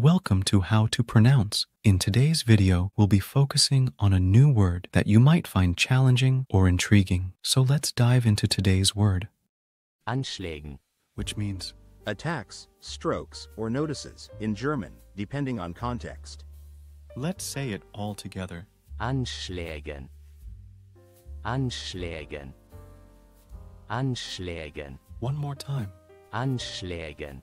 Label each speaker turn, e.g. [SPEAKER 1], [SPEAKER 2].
[SPEAKER 1] Welcome to How to Pronounce. In today's video, we'll be focusing on a new word that you might find challenging or intriguing. So let's dive into today's word,
[SPEAKER 2] Anschlägen,
[SPEAKER 1] which means
[SPEAKER 3] attacks, strokes, or notices in German, depending on context.
[SPEAKER 1] let's say it all together.
[SPEAKER 2] Anschlägen, Anschlägen, Anschlägen,
[SPEAKER 1] One more time.
[SPEAKER 2] Anschlägen,